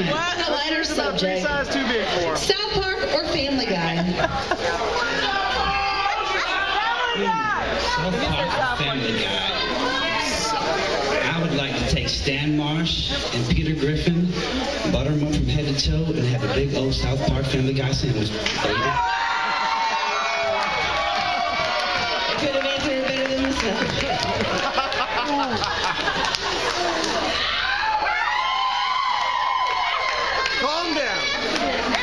about three subject. size too big for. South Park or Family Guy? South Park Family Guy. I would like to take Stan Marsh and Peter Griffin, butter them up from head to toe, and have a big old South Park Family Guy sandwich. baby. Could have answered it better than this. Calm down.